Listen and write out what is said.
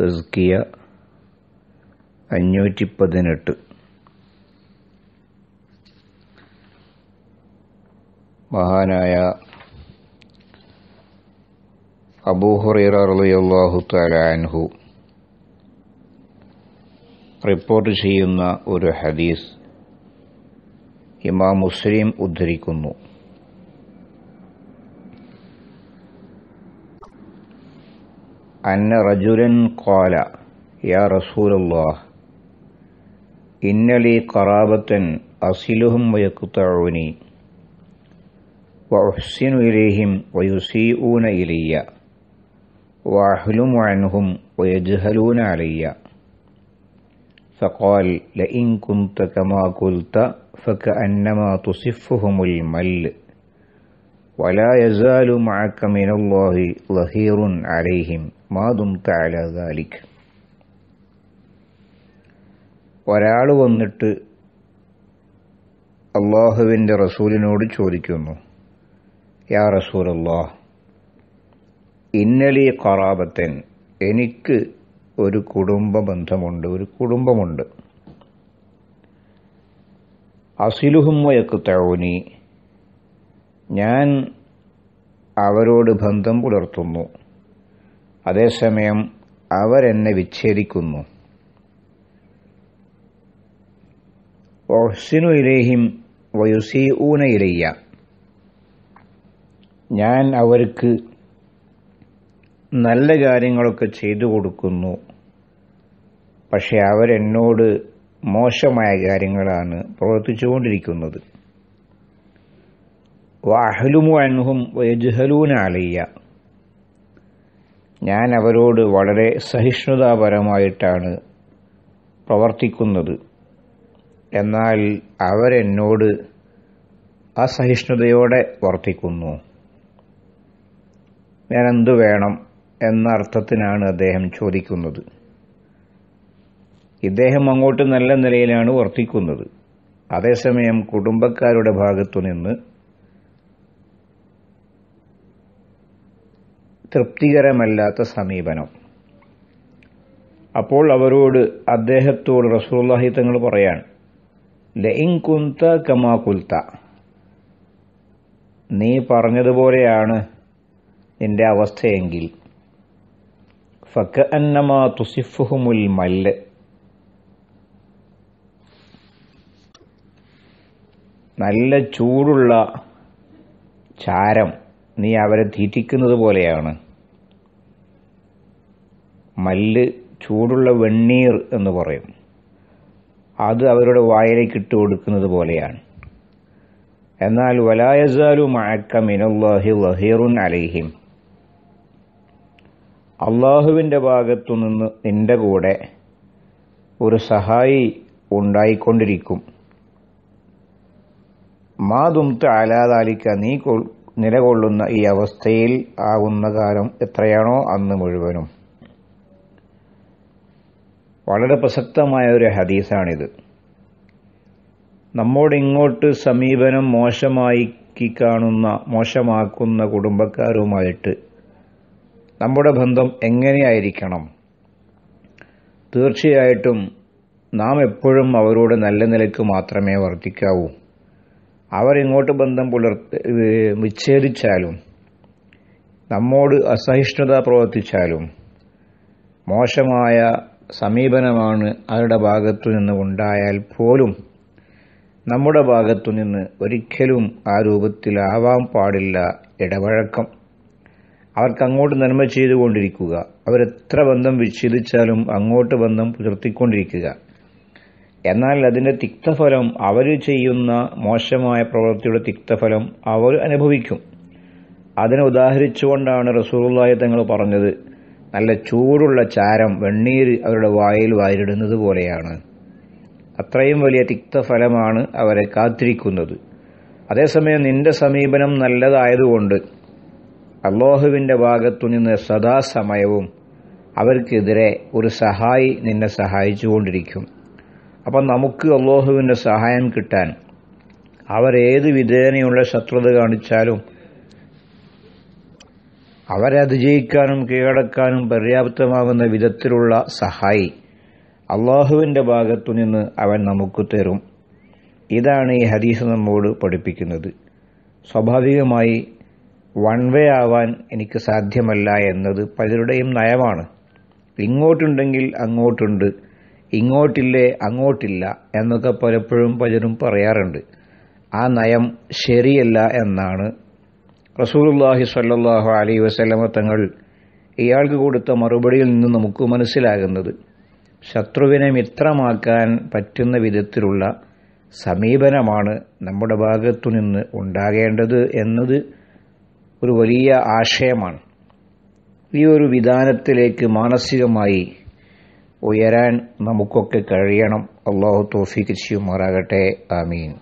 തസ്കിയ അഞ്ഞൂറ്റി പതിനെട്ട് മഹാനായ അബൂഹുറിയാഹു അൻഹു റിപ്പോർട്ട് ചെയ്യുന്ന ഒരു ഹദീസ് ഇമാം മുസ്ലിം ഉദ്ധരിക്കുന്നു. أن رجلا قال يا رسول الله إن لي قرابة أصلهم ويقطعوني وأحسن إليهم ويسيئون إلي وأحلم عنهم ويجهلون علي. فقال لئن كنت كما قلت فكأنما تصفهم الملّ. ولا يزال معك من الله ظهير عليهم ما دمت على ذلك ഒരാൾ വന്നിട്ട് അള്ളാഹുവിൻ്റെ റസൂലിനോട് ചോദിക്കുന്നു യാ റസൂലല്ലാ ഇന്നലി ഖറാബത്തൻ എനിക്ക് ഒരു കുടുംബ ബന്ധമുണ്ട് ഒരു കുടുംബമുണ്ട് അസിലുഹും വയക്കുത്തഴൂനി ഞാൻ അവരോട് ബന്ധം പുലർത്തുന്നു. അതേസമയം അവരെന്നെ വിച്ഛേദിക്കുന്നു. ഒഹ്സിനു ഇലേഹിം വയുസീഊന ഇലയ്യ. ഞാൻ അവർക്ക് നല്ല കാര്യങ്ങളൊക്കെ ചെയ്തു കൊടുക്കുന്നു. പക്ഷെ അവരെന്നോട് മോശമായ കാര്യങ്ങളാണ് പ്രവർത്തിച്ചുകൊണ്ടിരിക്കുന്നത്. വാഹലുമു അൻഹും വയജുഹലൂന അലയ്യ. ഞാൻ അവരോട് വളരെ സഹിഷ്ണുതാപരമായിട്ടാണ് പ്രവർത്തിക്കുന്നത്. എന്നാൽ അവരെന്നോട് അസഹിഷ്ണുതയോടെ വർത്തിക്കുന്നു. ഞാൻ എന്തു വേണം എന്ന അർത്ഥത്തിനാണ് അദ്ദേഹം ചോദിക്കുന്നത്. ഇദ്ദേഹം അങ്ങോട്ട് നല്ല നിലയിലാണ് വർത്തിക്കുന്നത്. അതേസമയം കുടുംബക്കാരുടെ ഭാഗത്തു നിന്ന് തൃപ്തികരമല്ലാത്ത സമീപനം. അപ്പോൾ അവരോട് അദ്ദേഹത്തോട് റസൂള്ളാഹി തങ്ങൾ പറയാൻ ലഇൻ കുന്ത കമാ കുൽത്ത നീ പറഞ്ഞതുപോലെയാണ് നിന്റെ അവസ്ഥയെങ്കിൽ. ഫക്ക അന്നമാ തുസിഫുഹുമുൽ മല്ല് നല്ല ചൂടുള്ള ചാരം നീ അവരെ തീറ്റിക്കുന്നത് പോലെയാണ് മല്ല് ചൂടുള്ള വെണ്ണീർ എന്ന് പറയും. അത് അവരുടെ വായിലേക്ക് ഇട്ട് കൊടുക്കുന്നത് പോലെയാണ്. എന്നാൽ വലായസാലു മഴക്ക മിനല്ലാഹി വഹീറുൻ അലൈഹിം. അള്ളാഹുവിന്റെ ഭാഗത്തു നിന്ന് നിന്റെ കൂടെ ഒരു സഹായി ഉണ്ടായിക്കൊണ്ടിരിക്കും. മാതുംത്ത് അലാതാലിക്ക നീ നിലകൊള്ളുന്ന ഈ അവസ്ഥയിൽ ആകുന്ന കാലം എത്രയാണോ അന്ന് മുഴുവനും. വളരെ പ്രസക്തമായ ഒരു ഹദീസാണിത്. നമ്മോട് ഇങ്ങോട്ട് സമീപനം മോശമായി കാണുന്ന മോശമാക്കുന്ന കുടുംബക്കാരുമായിട്ട് നമ്മുടെ ബന്ധം എങ്ങനെയായിരിക്കണം? തീർച്ചയായിട്ടും നാം എപ്പോഴും അവരോട് നല്ല നിലയ്ക്ക് മാത്രമേ വർത്തിക്കാവൂ. അവർ ഇങ്ങോട്ട് ബന്ധം പുലർ വിച്ഛേദിച്ചാലും നമ്മോട് അസഹിഷ്ണുത പ്രവർത്തിച്ചാലും മോശമായ സമീപനമാണ് അവരുടെ ഭാഗത്തു നിന്ന് ഉണ്ടായാൽ പോലും നമ്മുടെ ഭാഗത്തു നിന്ന് ഒരിക്കലും ആ രൂപത്തിലാവാൻ പാടില്ല ഇടപഴക്കം അവർക്ക് അങ്ങോട്ട് നന്മ ചെയ്തുകൊണ്ടിരിക്കുക. അവരെത്ര ബന്ധം വിച്ഛേദിച്ചാലും അങ്ങോട്ട് ബന്ധം പുലർത്തിക്കൊണ്ടിരിക്കുക. എന്നാൽ അതിന്റെ തിക്തഫലം അവർ ചെയ്യുന്ന മോശമായ പ്രവൃത്തിയുടെ തിക്തഫലം അവർ അനുഭവിക്കും. അതിനെ ഉദാഹരിച്ചുകൊണ്ടാണ് റസൂറുള്ളായി തങ്ങൾ പറഞ്ഞത് നല്ല ചൂടുള്ള ചാരം വെണ്ണീര് അവരുടെ വായിൽ വാരിടുന്നത് പോലെയാണ്. അത്രയും വലിയ തിക്തഫലമാണ് അവരെ കാത്തിരിക്കുന്നത്. അതേസമയം നിന്റെ സമീപനം നല്ലതായതുകൊണ്ട് അള്ളാഹുവിന്റെ ഭാഗത്തു നിന്ന് സദാസമയവും അവർക്കെതിരെ ഒരു സഹായി നിന്നെ സഹായിച്ചുകൊണ്ടിരിക്കും. അപ്പം നമുക്ക് അള്ളാഹുവിന്റെ സഹായം കിട്ടാൻ അവരേത് വിധേനയുള്ള ശത്രുത കാണിച്ചാലും അവരെ അതിജയിക്കാനും കീഴടക്കാനും പര്യാപ്തമാകുന്ന വിധത്തിലുള്ള സഹായി അള്ളാഹുവിന്റെ ഭാഗത്തുനിന്ന് അവൻ നമുക്ക് തരും. ഇതാണ് ഈ ഹദീസ് നമ്മോട് പഠിപ്പിക്കുന്നത്. സ്വാഭാവികമായി വൺ വേ ആവാൻ എനിക്ക് സാധ്യമല്ല എന്നത് പലരുടെയും നയമാണ്. ഇങ്ങോട്ടുണ്ടെങ്കിൽ അങ്ങോട്ടുണ്ട് ഇങ്ങോട്ടില്ലേ അങ്ങോട്ടില്ല എന്നൊക്കെ പലപ്പോഴും പലരും പറയാറുണ്ട്. ആ നയം ശരിയല്ല എന്നാണ് റസൂലുല്ലാഹി സല്ലാഹു അലൈ വസല്ലമ തങ്ങൾ ഇയാൾക്ക് കൊടുത്ത മറുപടിയിൽ നിന്ന് നമുക്ക് മനസ്സിലാകുന്നത് ശത്രുവിനെ മിത്രമാക്കാൻ പറ്റുന്ന വിധത്തിലുള്ള സമീപനമാണ് നമ്മുടെ ഭാഗത്തു നിന്ന് ഉണ്ടാകേണ്ടത് എന്നത് ഒരു വലിയ ആശയമാണ്. ഈ ഒരു വിധാനത്തിലേക്ക് മാനസികമായി ഉയരാൻ നമുക്കൊക്കെ കഴിയണം. അള്ളാഹു തോഫിക്ക് ചെയ്യുമാറാകട്ടെ. ആമീൻ.